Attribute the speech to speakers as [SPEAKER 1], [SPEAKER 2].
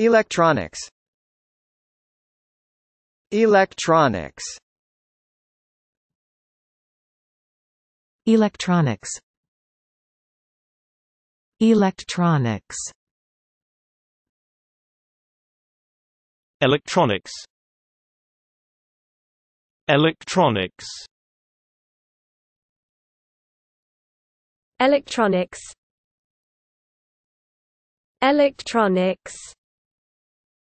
[SPEAKER 1] Electronics. Electronics.
[SPEAKER 2] Electronics. Electronics.
[SPEAKER 3] Electronics. Electronics.
[SPEAKER 4] Electronics. Electronics.